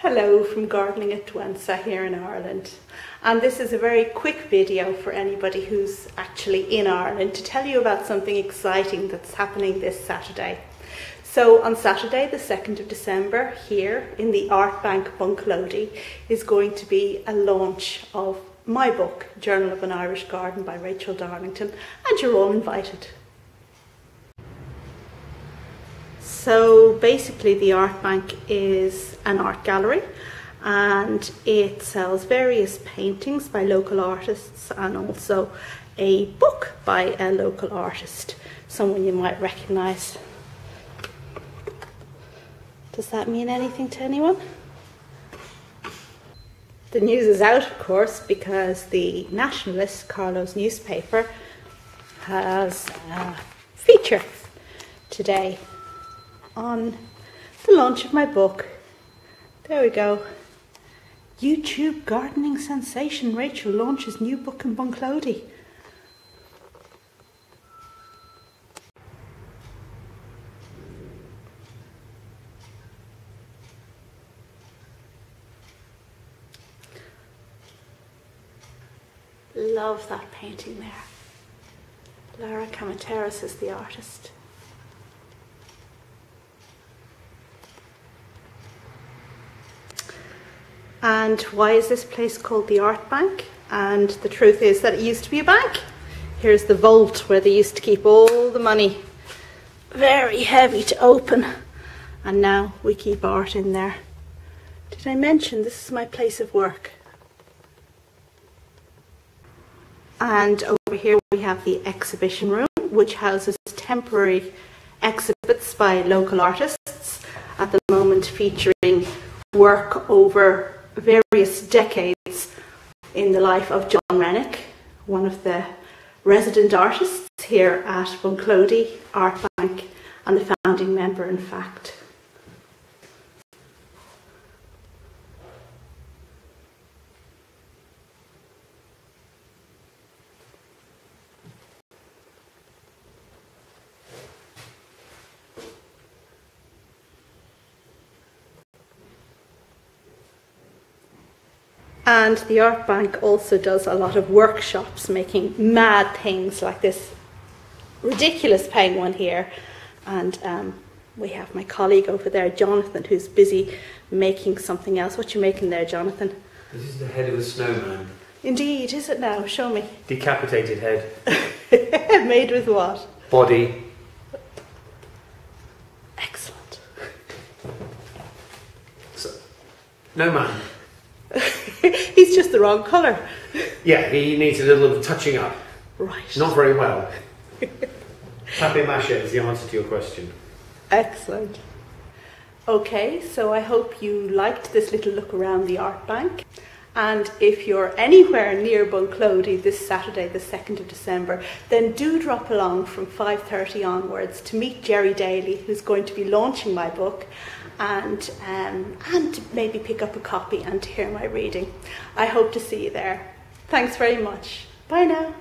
Hello from Gardening at Douentza here in Ireland. And this is a very quick video for anybody who's actually in Ireland to tell you about something exciting that's happening this Saturday. So on Saturday, the 2nd of December, here in the Art Bank Bunclody, is going to be a launch of my book, Journal of an Irish Garden by Rachel Darlington, and you're all invited. So basically, the Art Bank is an art gallery and it sells various paintings by local artists and also a book by a local artist, someone you might recognise. Does that mean anything to anyone? The news is out, of course, because the nationalist Carlow's newspaper has a feature today on the launch of my book. There we go. YouTube gardening sensation Rachel launches new book in Bunclody. Love that painting there. Lara Kamateras is the artist. And why is this place called the Art Bank? And the truth is that it used to be a bank. Here's the vault where they used to keep all the money. Very heavy to open. And now we keep art in there. Did I mention this is my place of work? And over here we have the exhibition room, which houses temporary exhibits by local artists, at the moment featuring work over various decades in the life of John Rennick, one of the resident artists here at Bunclody Art Bank and the founding member, in fact. And the Art Bank also does a lot of workshops making mad things like this ridiculous penguin here. And um, we have my colleague over there, Jonathan, who's busy making something else. What you making there, Jonathan? This is the head of a snowman. Indeed, is it now? Show me. Decapitated head. Made with what? Body. Excellent. So, no man. He's just the wrong colour. Yeah, he needs a little touching up. Right. Not very well. Papier mâché is the answer to your question. Excellent. Okay, so I hope you liked this little look around the art bank. And if you're anywhere near Bunclody this Saturday, the 2nd of December, then do drop along from 5.30 onwards to meet Gerry Daly, who's going to be launching my book, and, um, and maybe pick up a copy and hear my reading. I hope to see you there. Thanks very much. Bye now.